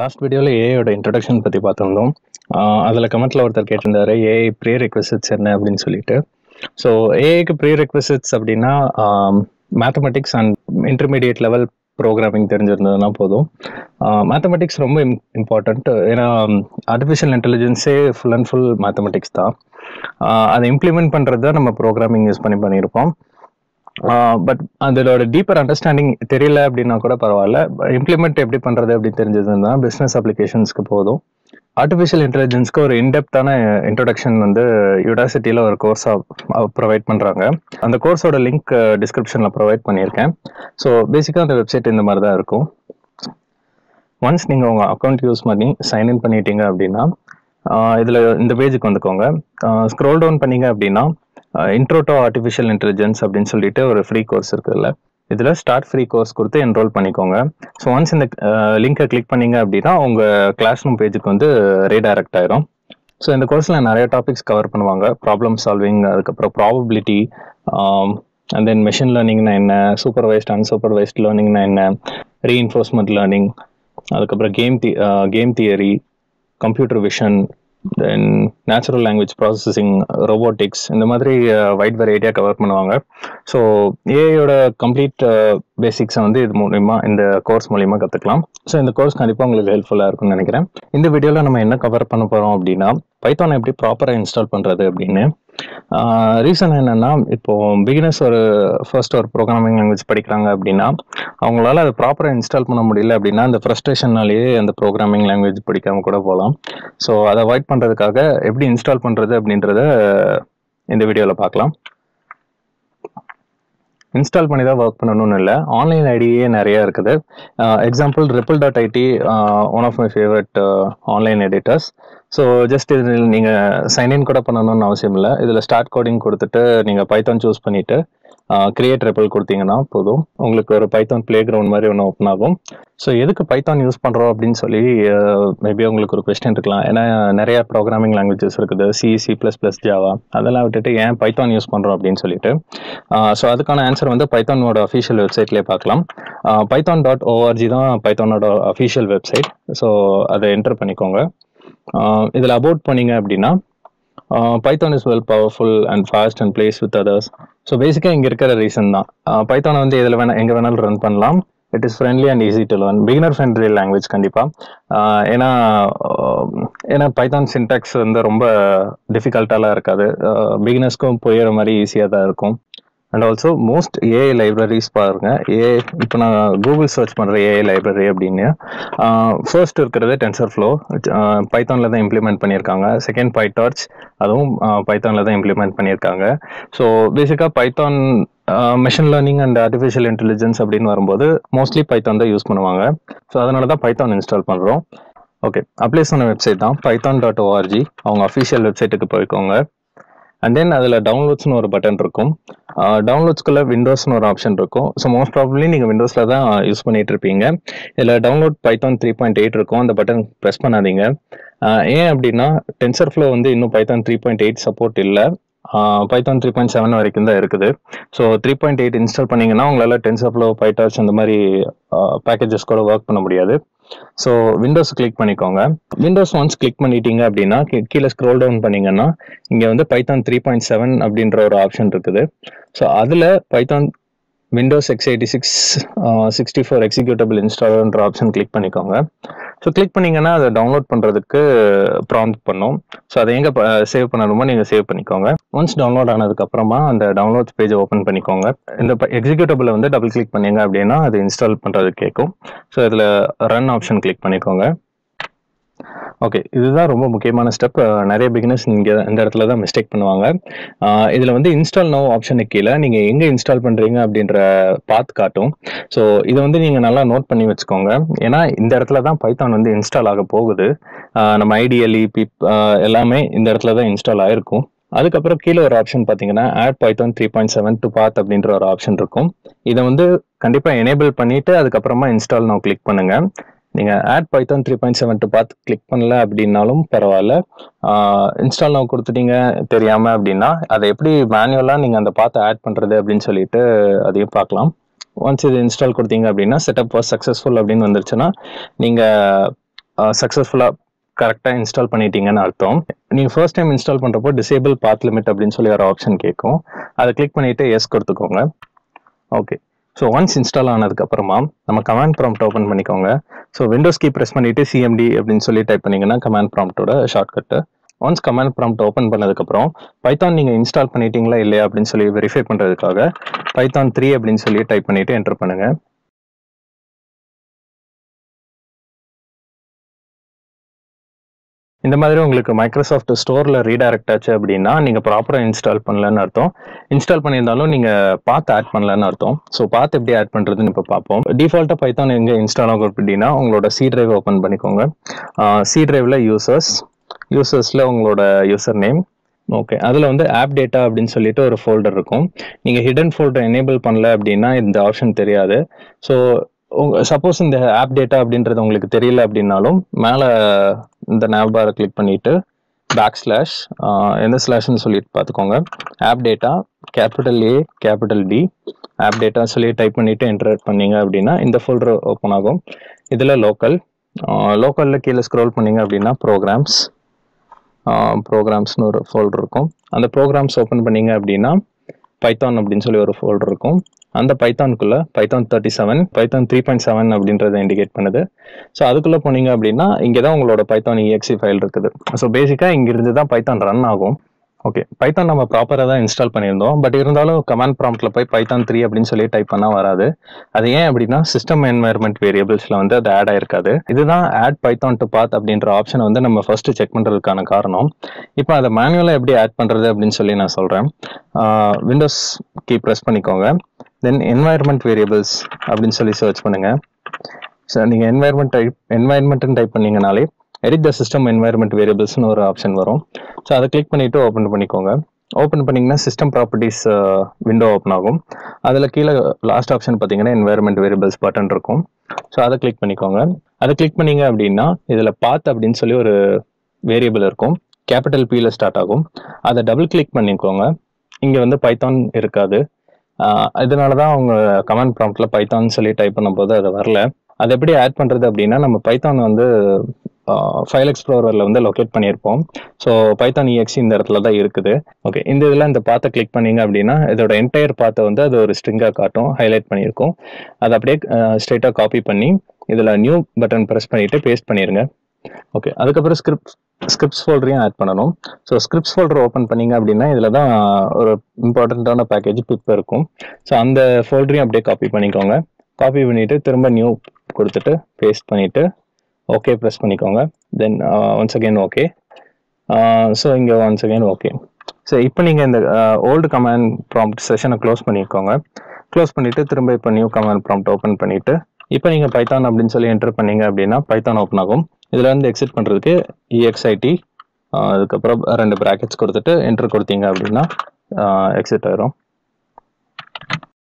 Last வீடியோவில் ஏஐயோட introduction பற்றி பார்த்துருந்தோம். அதில் கமெண்ட்டில் ஒருத்தர் கேட்டிருந்தாரு ஏஐ ப்ரீ ரெக்வசிட்ஸ் என்ன அப்படின்னு சொல்லிட்டு. ஸோ ஏஐக்கு ப்ரீ ரெக்வசிட்ஸ் அப்படின்னா mathematics and intermediate level programming தெரிஞ்சிருந்ததுன்னா போதும். மேத்தமெட்டிக்ஸ் ரொம்ப இம் இம்பார்ட்டண்ட் ஏன்னா ஆர்டிஃபிஷியல் இன்டெலிஜென்ஸே ஃபுல் அண்ட் ஃபுல் மேத்தமெட்டிக்ஸ் தான். அதை இம்ப்ளிமெண்ட் பண்ணுறது தான் நம்ம ப்ரோக்ராமிங் யூஸ் பண்ணி பண்ணியிருப்போம். பட் அதோட டீப்பர் அண்டர்ஸ்டாண்டிங் தெரியல அப்படின்னா கூட பரவாயில்ல. இம்ப்ளிமெண்ட் எப்படி பண்ணுறது அப்படின்னு தெரிஞ்சதுன்னா பிஸ்னஸ் அப்ளிகேஷன்ஸ்க்கு போதும். ஆர்டிஃபிஷியல் இன்டெலிஜென்ஸ்க்கு ஒரு இன்டெப்தான இன்ட்ரொடக்ஷன் வந்து யூனிவர்சிட்டியில் ஒரு கோர்ஸாக ப்ரொவைட் பண்ணுறாங்க அந்த கோர்ஸோட லிங்க் டிஸ்கிரிப்ஷனில் ப்ரொவைட் பண்ணியிருக்கேன். ஸோ பேசிக்காக அந்த வெப்சைட் இந்த மாதிரி தான் இருக்கும். ஒன்ஸ் நீங்கள் உங்கள் அக்கௌண்ட் யூஸ் பண்ணி சைன்இன் பண்ணிட்டீங்க அப்படின்னா இதில் இந்த பேஜுக்கு வந்துக்கோங்க. ஸ்க்ரோல் டவுன் பண்ணீங்க அப்படின்னா இன்ட்ரோட்டோ ஆர்டிஃபிஷியல் இன்டெலிஜென்ஸ் அப்படின்னு சொல்லிட்டு ஒரு ஃப்ரீ கோர்ஸ் இருக்குதுல்ல இதில் ஸ்டார்ட் ஃப்ரீ கோர்ஸ் கொடுத்து என்ரோல் பண்ணிக்கோங்க. ஸோ ஒன்ஸ் இந்த லிங்கை கிளிக் பண்ணீங்க அப்படின்னா உங்கள் கிளாஸ் ரூம் பேஜுக்கு வந்து ரீடைரக்ட் ஆயிரும். ஸோ இந்த கோர்ஸில் நிறைய டாபிக்ஸ் கவர் பண்ணுவாங்க. ப்ராப்ளம் சால்விங் அதுக்கப்புறம் ப்ராபபிலிட்டி அண்ட் தென் மெஷின் லேர்னிங்னா என்ன? சூப்பர்வைஸ்ட் அன்சூப்பர்வைஸ்ட் லேர்னிங்னா என்ன? ரீஇன்ஃபோர்ஸ்மெண்ட் லேர்னிங் அதுக்கப்புறம் game the game theory computer vision then natural language processing robotics இந்த மாதிரி வைட் வெரைட்டியாக கவர் பண்ணுவாங்க. ஸோ ஏஐயோட கம்ப்ளீட் பேசிக்ஸை வந்து இது மூலிமா இந்த கோர்ஸ் மூலிமா கற்றுக்கலாம் ஸோ இந்த கோர்ஸ் கண்டிப்பாக உங்களுக்கு ஹெல்ப்ஃபுல்லாக இருக்கும்னு நினைக்கிறேன். இந்த வீடியோவில் நம்ம என்ன கவர் பண்ண போகிறோம் அப்படின்னா பைத்தானை எப்படி ப்ராப்பராக இன்ஸ்டால் பண்ணுறது அப்படின்னு ரீசன் என்னென்னா இப்போ பிகினர்ஸ் ஒரு ஃபர்ஸ்ட் ஒரு ப்ரோக்ராமிங் லாங்குவேஜ் படிக்கிறாங்க அப்படின்னா அவங்களால அதை ப்ராப்பராக இன்ஸ்டால் பண்ண முடியல அப்படின்னா அந்த ஃப்ரஸ்ட்ரேஷன்னாலேயே அந்த ப்ரோக்ராமிங் லாங்குவேஜ் படிக்காம கூட போகலாம். ஸோ அதை அவாய்ட் பண்ணுறதுக்காக எப்படி இன்ஸ்டால் பண்ணுறது அப்படின்றத இந்த வீடியோவில் பார்க்கலாம். இன்ஸ்டால் பண்ணி தான் ஒர்க் பண்ணணும்னு இல்லை. ஆன்லைன் ஐடியே நிறைய இருக்குது. Example repl dot IT one of my favourite online editors so just இதில் நீங்கள் சைன்இன் கூட பண்ணணும்னு அவசியம் இல்லை. இதில் ஸ்டார்ட் கோடிங் கொடுத்துட்டு நீங்கள் பைத்தான் சூஸ் பண்ணிவிட்டு கிரியேட் ரெப்பல் கொடுத்தீங்கன்னா போதும். உங்களுக்கு ஒரு பைத்தான் பிளே கிரவுண்ட் மாதிரி ஒன்று ஓப்பன் ஆகும். ஸோ எதுக்கு பைத்தான் யூஸ் பண்ணுறோம் அப்படின்னு சொல்லி மேபி உங்களுக்கு ஒரு கொஸ்டின் இருக்கலாம். ஏன்னா நிறைய ப்ரோக்ராமிங் லாங்குவேஜஸ் இருக்குது. C C plus plus Java அதெல்லாம் விட்டுட்டு ஏன் பைத்தான் யூஸ் பண்ணுறோம் அப்படின்னு சொல்லிட்டு. ஸோ அதுக்கான ஆன்சர் வந்து பைத்தானோட அஃபிஷியல் வெப்சைட்லேயே பார்க்கலாம். பைத்தான் டாட் ஓஆர்ஜி தான் பைத்தானோட அஃபிஷியல் வெப்சைட் ஸோ அதை என்டர் பண்ணிக்கோங்க. இதில் அபவுட் பண்ணீங்க அப்படின்னா Python is well powerful and fast and plays with others so பேசிக்காக இங்கே இருக்கிற ரீசன் தான். பைத்தானை வந்து இதில் வேணால் எங்கே வேணாலும் ரன் பண்ணலாம். It is friendly and easy to learn beginner friendly language கண்டிப்பாக ஏன்னா ஏன்னா பைத்தான் சின்டாக்ஸ் வந்து ரொம்ப டிஃபிகல்ட்டாலாம் இருக்காது. பிகினர்ஸ்க்கும் புரியிற மாதிரி ஈஸியாக தான் இருக்கும். And also most AI libraries பாருங்க. ஏ இப்போ நான் கூகுள் சர்ச் பண்ணுற ஏஐ லைப்ரரி அப்படின்னு ஃபர்ஸ்ட் இருக்கிறது டென்சர் ஃப்ளோ பைத்தானில் தான் இம்ப்ளிமெண்ட் பண்ணியிருக்காங்க. செகண்ட் பைடார்ச் அதுவும் பைத்தானில் தான் இம்ப்ளிமெண்ட் பண்ணியிருக்காங்க. ஸோ பேசிக்காக Python machine learning and artificial intelligence அப்படின்னு வரும்போது மோஸ்ட்லி பைத்தான் தான் யூஸ் பண்ணுவாங்க. ஸோ அதனால தான் பைத்தான் இன்ஸ்டால் பண்ணுறோம் ஓகே அப்ளை சொன்ன வெப்சைட் தான் பைத்தான் டாட் ஓஆர்ஜி அவங்க அஃபிஷியல் வெப்சைட்டுக்கு போய்க்கோங்க. அண்ட் தென் அதில் டவுன்லோட்ஸ்னு ஒரு பட்டன் இருக்கும். டவுன்லோட்ஸ்க்குள்ளே விண்டோஸ்னு ஒரு ஆப்ஷன் இருக்கும். ஸோ மோஸ்ட் ப்ராப்ளி நீங்கள் விண்டோஸில் தான் யூஸ் பண்ணிட்டு இருப்பீங்க. இதில் download Python three point eight இருக்கும். அந்த பட்டன் ப்ரெஸ் பண்ணாதீங்க. ஏன் அப்படின்னா டென்சர் ஃப்ளோ வந்து இன்னும் Python three point eight support இல்லை. பைத்தான் த்ரீ பாயிண்ட் செவன் வரைக்கும் தான் இருக்குது. So three point eight install பண்ணிங்கன்னா உங்களால் டென்சர் ஃப்ளோ பைட்டாச் அந்த மாதிரி பேக்கேஜஸ் கூட ஒர்க் பண்ண முடியாது. ஸோ விண்டோஸ் கிளிக் பண்ணிக்கோங்க. விண்டோஸ் ஒன்ஸ் கிளிக் பண்ணிட்டீங்க அப்படின்னா கீழே ஸ்க்ரோல் டவுன் பண்ணீங்கன்னா இங்கே வந்து பைத்தான் த்ரீ பாயிண்ட் செவன் அப்படின்ற ஒரு ஆப்ஷன் இருக்குது. ஸோ அதில் Python Windows x eighty six sixty four executable இன்ஸ்டாலர்ன்ற option click பண்ணிக்கோங்க. ஸோ கிளிக் பண்ணீங்கன்னா அதை டவுன்லோட் பண்ணுறதுக்கு ப்ராம்ப்ட் பண்ணும். ஸோ அதை எங்கே சேவ் பண்ணணுமோ நீங்கள் சேவ் பண்ணிக்கோங்க. ஒன்ஸ் டவுன்லோட் ஆனதுக்கப்புறமா அந்த டவுன்லோட் பேஜை ஓப்பன் பண்ணிக்கோங்க. இந்த எக்ஸிக்யூட்டபிளை வந்து டபுள் கிளிக் பண்ணீங்க அப்படின்னா அது இன்ஸ்டால் பண்ணுறது கேட்கும். ஸோ இதில் ரன் ஆப்ஷன் கிளிக் பண்ணிக்கோங்க. ஓகே இதுதான் ரொம்ப முக்கியமான ஸ்டெப் நிறைய பிகினர்ஸ் இங்கே இந்த இடத்துல தான் மிஸ்டேக் பண்ணுவாங்க. இதில் வந்து இன்ஸ்டால் நோ ஆப்ஷனுக்கு கீழே நீங்கள் எங்கே இன்ஸ்டால் பண்ணுறீங்க அப்படின்ற பாத் காட்டும். ஸோ இதை வந்து நீங்கள் நல்லா நோட் பண்ணி வச்சுக்கோங்க. ஏன்னா இந்த இடத்துல தான் பைத்தான் வந்து இன்ஸ்டால் ஆக போகுது. நம்ம ஐடியலி பிப் எல்லாமே இந்த இடத்துல தான் இன்ஸ்டால் ஆயிருக்கும். அதுக்கப்புறம் கீழே ஒரு ஆப்ஷன் பார்த்தீங்கன்னா add Python three point seven to path அப்படின்ற ஒரு ஆப்ஷன் இருக்கும். இதை வந்து கண்டிப்பாக எனேபிள் பண்ணிட்டு அதுக்கப்புறமா இன்ஸ்டால் நான் கிளிக் பண்ணுங்க. நீங்கள் add Python three point seven பார்த்து கிளிக் பண்ணல அப்படின்னாலும் பரவாயில்ல. இன்ஸ்டால் நான் கொடுத்துட்டீங்க தெரியாமல் அப்படின்னா அதை எப்படி மேனுவலாக நீங்கள் அந்த பார்த்து ஆட் பண்ணுறது அப்படின்னு சொல்லிட்டு அதையும் பார்க்கலாம். ஒன்ஸ் இது இன்ஸ்டால் கொடுத்தீங்க அப்படின்னா செட்டப் வாஸ் சக்ஸஸ்ஃபுல் அப்படின்னு வந்துருச்சுன்னா நீங்கள் சக்ஸஸ்ஃபுல்லாக கரெக்டாக இன்ஸ்டால் பண்ணிட்டீங்கன்னு அர்த்தம். நீங்கள் ஃபர்ஸ்ட் டைம் இன்ஸ்டால் பண்ணுறப்போ டிசேபிள் பாத் லிமிட் அப்படின்னு சொல்லி ஒரு ஆப்ஷன் கேட்கும் அதை கிளிக் பண்ணிவிட்டு எஸ் கொடுத்துக்கோங்க. ஓகே ஸோ ஒன்ஸ் இன்ஸ்டால் ஆனதுக்கப்புறமா நம்ம கமாண்ட் ப்ராம்ப்ட் ஓப்பன் பண்ணிக்கோங்க. ஸோ விண்டோஸ் கீ ப்ரெஸ் பண்ணிவிட்டு சிஎம்டி அப்படின்னு சொல்லி டைப் பண்ணிங்கன்னா command ப்ராம்ப்டோட shortcut once command prompt open பண்ணதுக்கப்புறம் பைத்தான் நீங்கள் இன்ஸ்டால் பண்ணிட்டீங்களா இல்லையா அப்படின்னு சொல்லி வெரிஃபை பண்ணுறதுக்காக பைத்தான் த்ரீ அப்படின்னு சொல்லி டைப் பண்ணிவிட்டு என்டர் பண்ணுங்கள் இந்த மாதிரி உங்களுக்கு மைக்ரோசாஃப்ட் ஸ்டோரில் ரீடைரக்ட் ஆச்சு அப்படின்னா நீங்கள் ப்ராப்பராக இன்ஸ்டால் பண்ணலன்னு அர்த்தம். இன்ஸ்டால் பண்ணியிருந்தாலும் நீங்கள் பார்த்து ஆட் பண்ணலன்னு அர்த்தம். ஸோ பார்த்து எப்படி ஆட் பண்ணுறதுன்னு இப்போ பார்ப்போம். டிஃபால்ட்டாக பைத்தான் எங்கே இன்ஸ்டால் ஆகும் அப்படின்னா உங்களோட சி டிரைவ் ஓப்பன் பண்ணிக்கோங்க. சி டிரைவில் யூசர்ஸ் யூசர்ஸில் உங்களோட யூசர் நேம் ஓகே அதில் வந்து ஆப் டேட்டா அப்படின்னு சொல்லிட்டு ஒரு ஃபோல்டர் இருக்கும். நீங்கள் ஹிடன் ஃபோல்டர் எனேபிள் பண்ணல அப்படின்னா இந்த ஆப்ஷன் தெரியாது. ஸோ சப்போஸ் இந்த ஆப் டேட்டா அப்படின்றது உங்களுக்கு தெரியல அப்படின்னாலும் மேலே இந்த நேவ்பாரை கிளிக் பண்ணிட்டு பேக் ஸ்லாஷ் எந்த ஸ்லாஷ்னு சொல்லிட்டு பார்த்துக்கோங்க. App data capital A capital D app data சொல்லி டைப் பண்ணிவிட்டு என்டர் பண்ணீங்க அப்படின்னா இந்த ஃபோல்டர் ஓப்பன் ஆகும். இதில் லோக்கல் லோக்கலில் கீழே ஸ்க்ரோல் பண்ணீங்க அப்படின்னா ப்ரோக்ராம்ஸ் ப்ரோக்ராம்ஸ்னு ஒரு ஃபோல்டர் இருக்கும். அந்த ப்ரோக்ராம்ஸ் ஓப்பன் பண்ணீங்க அப்படின்னா பைத்தான் அப்படின்னு சொல்லி ஒரு ஃபோல்டர் இருக்கும். அந்த பைத்தானுக்குள்ளே Python thirty seven Python three point seven அப்படின்றத இண்டிகேட் பண்ணுது. ஸோ அதுக்குள்ளே போனீங்க அப்படின்னா இங்கே தான் உங்களோட பைத்தான் இஎக்ஸி ஃபைல் இருக்குது. ஸோ பேசிக்காக இங்கிருந்து தான் பைத்தான் ரன் ஆகும். ஓகே பைத்தான் நம்ம ப்ராப்பராக தான் இன்ஸ்டால் பண்ணியிருந்தோம். பட் இருந்தாலும் கமாண்ட் ப்ராம்ப்ட்ல போய் பைத்தான் த்ரீ அப்படின்னு சொல்லி டைப் பண்ணால் வராது. அது ஏன் அப்படின்னா சிஸ்டம் என்வாயர்மெண்ட் வேரியபிள்ஸில் வந்து அது ஆட் ஆயிருக்காது. இதுதான் ஆட் பைத்தான் டு பாத் அப்படின்ற ஆப்ஷனை வந்து நம்ம ஃபர்ஸ்ட் செக் பண்ணுறதுக்கான காரணம். இப்போ அதை மேனுவலாக எப்படி ஆட் பண்ணுறது அப்படின்னு சொல்லி நான் சொல்கிறேன் விண்டோஸ் கீ ப்ரெஸ் பண்ணிக்கோங்க. தென் என்வாயர்மெண்ட் வேரியபிள்ஸ் அப்படின்னு சொல்லி சர்ச் பண்ணுங்கள் ஸோ நீங்கள் என்வாயர்மெண்ட் டைப் என்வாயர்மெண்ட்னு டைப் பண்ணீங்கனாலே எடிட் த சிஸ்டம் என்வாயர்மெண்ட் வேரியபிள்ஸ்னு ஒரு ஆப்ஷன் வரும். ஸோ அதை கிளிக் பண்ணிவிட்டு ஓப்பன் பண்ணிக்கோங்க. ஓப்பன் பண்ணிங்கன்னா சிஸ்டம் ப்ராப்பர்ட்டிஸ் விண்டோ ஓப்பன் ஆகும். அதில் கீழே லாஸ்ட் ஆப்ஷன் பார்த்தீங்கன்னா என்வாயர்மெண்ட் வேரியபிள்ஸ் பட்டன் இருக்கும். ஸோ அதை கிளிக் பண்ணிக்கோங்க. அதை கிளிக் பண்ணீங்க அப்படின்னா இதில் பாத் அப்படின்னு சொல்லி ஒரு வேரியபிள் இருக்கும். கேபிட்டல் பியில் ஸ்டார்ட் ஆகும். அதை டபுள் கிளிக் பண்ணிக்கோங்க. இங்கே வந்து பைத்தான் இருக்காது. இதனால தான் அவங்க கமெண்ட் ப்ராம்ப்டில் பைத்தான் சொல்லி டைப் பண்ணும்போது அது வரல. அது எப்படி ஆட் பண்ணுறது அப்படின்னா நம்ம பைத்தான் வந்து ஃபைல் எக்ஸ்ப்ளோரரில் வந்து லொக்கேட் பண்ணியிருப்போம். ஸோ பைத்தான் இஎக்ஸி இந்த இடத்துல தான் இருக்குது. ஓகே இந்த இதில் இந்த பாத்தை கிளிக் பண்ணீங்க அப்படின்னா இதோட என்டையர் பாத்தை வந்து அது ஒரு ஸ்ட்ரிங்காக காட்டும் ஹைலைட் பண்ணியிருக்கோம். அதை அப்படியே ஸ்ட்ரெயிட்டாக காப்பி பண்ணி இதில் நியூ பட்டன் ப்ரெஸ் பண்ணிவிட்டு பேஸ்ட் பண்ணிடுங்க ஓகே அதுக்கப்புறம் ஸ்கிரிப்ட் ஸ்கிரிப்ட்ஸ் ஃபோல்டரையும் ஆட் பண்ணணும். ஸோ ஸ்கிரிப்ட்ஸ் ஃபோல்டர் ஓப்பன் பண்ணீங்க அப்படின்னா இதில் தான் ஒரு இம்பார்ட்டண்ட்டான பேக்கேஜ் பிப் இருக்கும். ஸோ அந்த ஃபோல்டரையும் அப்படியே காப்பி பண்ணிக்கோங்க. காப்பி பண்ணிவிட்டு திரும்ப நியூ கொடுத்துட்டு பேஸ்ட் பண்ணிவிட்டு ஓகே ப்ரெஸ் பண்ணிக்கோங்க. Then once again okay so இங்கே ஒன்ஸ் அகெயின் ஓகே ஸோ இப்போ நீங்கள் இந்த ஓல்டு கமாண்ட் ப்ராம்ப்ட் செஷனை க்ளோஸ் பண்ணிக்கோங்க. க்ளோஸ் பண்ணிவிட்டு திரும்ப இப்போ நியூ கமாண்ட் ப்ராம்ப்ட் ஓப்பன் பண்ணிவிட்டு இப்போ நீங்கள் பைத்தான் அப்படின்னு சொல்லி என்டர் பண்ணீங்க அப்படின்னா பைத்தான் ஓப்பன் ஆகும். இதில் வந்து எக்ஸிட் பண்ணுறதுக்கு இஎக்ஸ்ஐடி uh, அதுக்கப்புறம் ரெண்டு ப்ராக்கெட்ஸ் கொடுத்துட்டு என்டர் கொடுத்தீங்க அப்படின்னா uh, எக்ஸிட் ஆயிரும்.